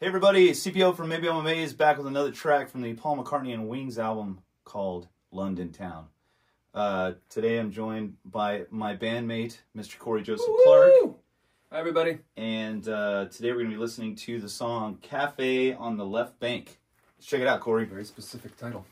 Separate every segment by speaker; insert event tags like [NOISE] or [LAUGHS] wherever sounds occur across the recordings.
Speaker 1: Hey everybody, CPO from Maybe I'm Amazed back with another track from the Paul McCartney and Wings album called London Town. Uh, today I'm joined by my bandmate, Mr. Corey Joseph Clark,
Speaker 2: Hi, everybody.
Speaker 1: and uh, today we're going to be listening to the song Cafe on the Left Bank. Let's check it out, Corey.
Speaker 2: Very specific title.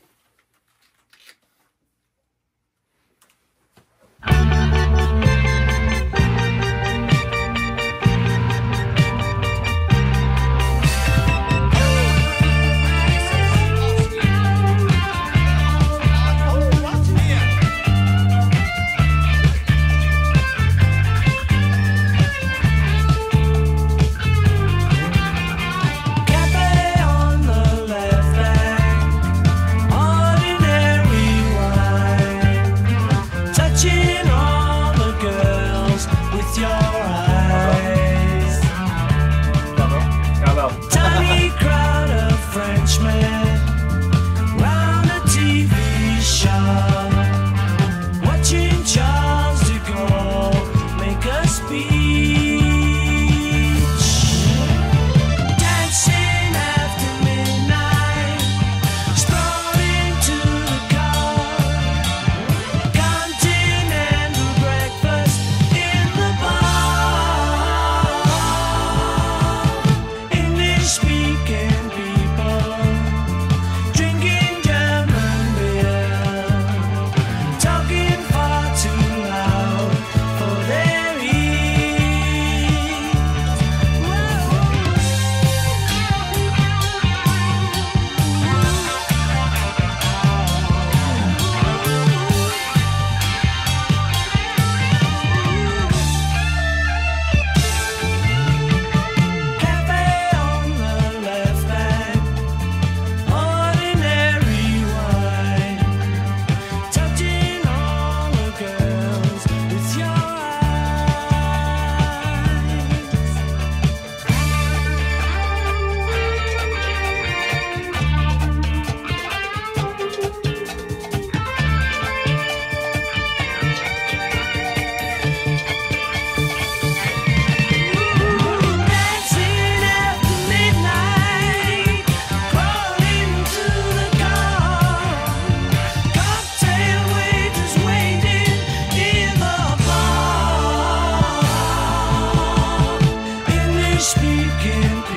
Speaker 3: English-speaking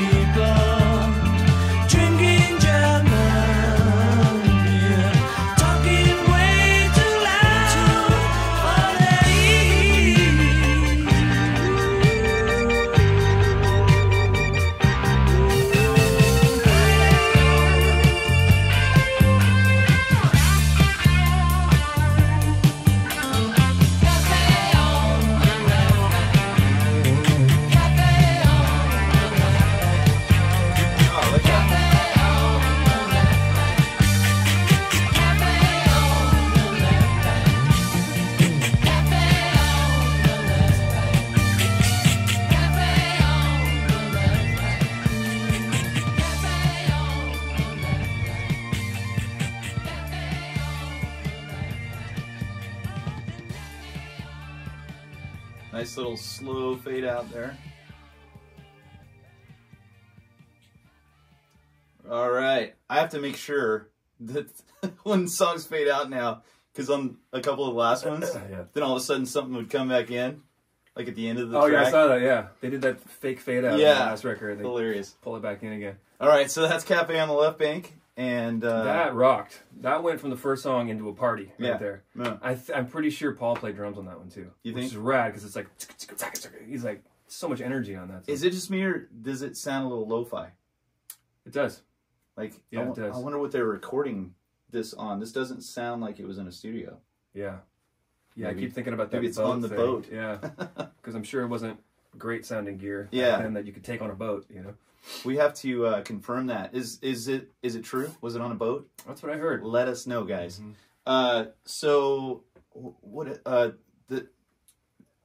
Speaker 1: Nice little slow fade out there. All right, I have to make sure [LAUGHS] that when songs fade out now, because on a couple of the last ones, [LAUGHS]
Speaker 2: Yeah.
Speaker 1: then all of a sudden something would come back in, like at the end of the
Speaker 2: Oh, yeah, I saw that. Yeah, they did that fake fade out
Speaker 1: Yeah.
Speaker 2: the last record.
Speaker 1: Hilarious.
Speaker 2: pull it back in again.
Speaker 1: All right, so that's Cafe on the Left Bank, and uh,
Speaker 2: that rocked. That went from the first song into a party right
Speaker 1: Yeah.
Speaker 2: there.
Speaker 1: yeah.
Speaker 2: I th- I'm pretty sure Paul played drums on that one too.
Speaker 1: You
Speaker 2: which
Speaker 1: think?
Speaker 2: is rad because it's like he's like so much energy on that. Song.
Speaker 1: Is it just me or does it sound a little lo-fi?
Speaker 2: It does.
Speaker 1: Like,
Speaker 2: Yeah,
Speaker 1: I,
Speaker 2: it does.
Speaker 1: I wonder what they're recording this on. This doesn't sound like it was in a studio.
Speaker 2: Yeah. Yeah,
Speaker 1: Maybe-
Speaker 2: I keep thinking about that.
Speaker 1: maybe it's on the
Speaker 2: thing.
Speaker 1: boat.
Speaker 2: Yeah, [LAUGHS] because I'm sure it wasn't great sounding gear.
Speaker 1: Yeah.
Speaker 2: and that you could take on a boat. You know,
Speaker 1: We have to uh, confirm that. Is is it is it true? Was it on a boat?
Speaker 2: that's what I heard.
Speaker 1: Let us know, guys.
Speaker 2: Mhm.
Speaker 1: Uh, so what? Uh, the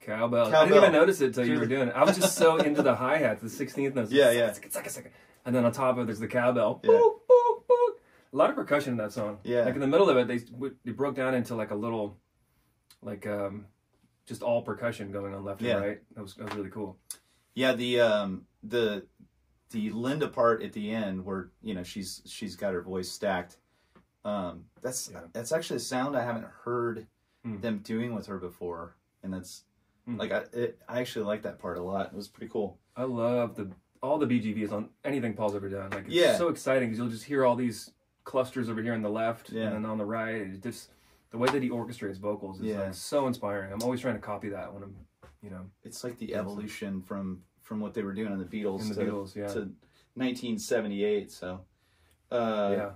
Speaker 2: Cowbell. I didn't even notice it until you were doing it. I was just so into the hi hats, the 16th notes.
Speaker 1: Yeah, yeah.
Speaker 2: Second, second, second. And then on top of it, there's the cowbell.
Speaker 1: Yeah.
Speaker 2: Boop, boop, boop. A lot of percussion in that song.
Speaker 1: Yeah.
Speaker 2: Like in the middle of it, they they broke down into like a little, like um, just all percussion going on left
Speaker 1: Yeah.
Speaker 2: and right. That was that was really cool.
Speaker 1: yeah the um the the Linda part at the end where you know she's she's got her voice stacked. Um, that's
Speaker 4: Yeah.
Speaker 1: that's actually a sound I haven't heard
Speaker 4: Hmm.
Speaker 1: them doing with her before, and that's
Speaker 4: Hmm.
Speaker 1: like I it, I actually like that part a lot. It was pretty cool.
Speaker 4: I love the all the BGVs on anything Paul's ever done. Like it's
Speaker 1: Yeah.
Speaker 4: so exciting because you'll just hear all these clusters over here on the left
Speaker 1: Yeah.
Speaker 4: and then on the right. It just the way that he orchestrates vocals is
Speaker 1: Yeah.
Speaker 4: like so inspiring. I'm always trying to copy that when I'm, you know,
Speaker 1: It's like the evolution from from what they were doing in the Beatles
Speaker 4: in the
Speaker 1: to,
Speaker 4: Beatles. Yeah,
Speaker 1: to 1978. So, uh,
Speaker 4: yeah,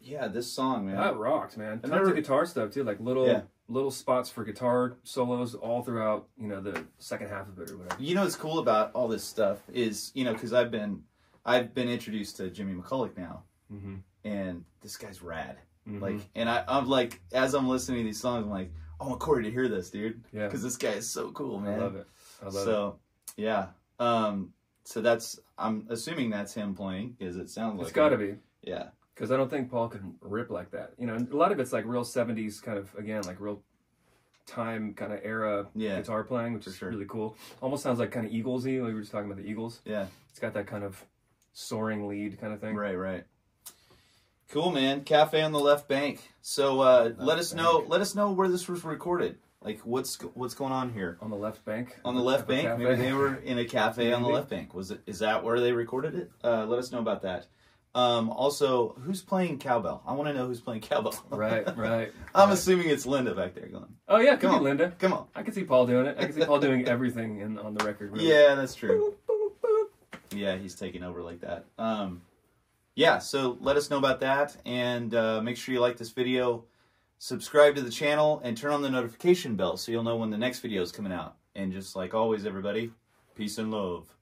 Speaker 1: yeah, this song, man.
Speaker 4: that rocked, man. Tons
Speaker 1: never-
Speaker 4: of guitar stuff too, like little
Speaker 1: Yeah.
Speaker 4: little spots for guitar solos all throughout. You know, the second half of it or whatever.
Speaker 1: You know what's cool about all this stuff is you know because I've been I've been introduced to Jimmy McCulloch now,
Speaker 4: Mm-hmm.
Speaker 1: and this guy's rad.
Speaker 4: Mhm.
Speaker 1: Like, and I, I'm like, as I'm listening to these songs, I'm like, I want Corey to hear this, dude,
Speaker 4: yeah,
Speaker 1: because this guy is so cool,
Speaker 4: I
Speaker 1: man.
Speaker 4: love it. I love it.
Speaker 1: so, yeah. Um, so that's I'm assuming that's him playing, because it sounds like
Speaker 4: It's got to be.
Speaker 1: Yeah,
Speaker 4: because I don't think Paul can rip like that. You know, a lot of it's like real '70s kind of again, like real time kind of era
Speaker 1: Yeah.
Speaker 4: guitar playing, which is
Speaker 1: sure.
Speaker 4: really cool. Almost sounds like kind of Eaglesy. Like we were just talking about the Eagles.
Speaker 1: yeah.
Speaker 4: It's got that kind of soaring lead kind of thing.
Speaker 1: Right, right. Cool, man. Cafe on the left bank. So uh, let us know. Let us know where this was recorded. Like, what's what's going on here
Speaker 4: On the left bank.
Speaker 1: on the left bank?
Speaker 4: cafe.
Speaker 1: Maybe they were in a cafe on the left bank. Was it? Is that where they recorded it? Uh, let us know about that. Um, also, who's playing cowbell? I want to know who's playing cowbell. [LAUGHS]
Speaker 4: right, right.
Speaker 1: I'm
Speaker 4: right.
Speaker 1: assuming it's Linda back there going.
Speaker 4: Oh yeah,
Speaker 1: Come on.
Speaker 4: Linda.
Speaker 1: Come on.
Speaker 4: I can see Paul doing it. I can see Paul [LAUGHS] doing everything in, on the record. Really.
Speaker 1: Yeah, that's true. Yeah, he's taking over like that. Um, yeah, so let us know about that, and uh, make sure you like this video, subscribe to the channel, and turn on the notification bell so you'll know when the next video is coming out. And just like always, everybody, peace and love.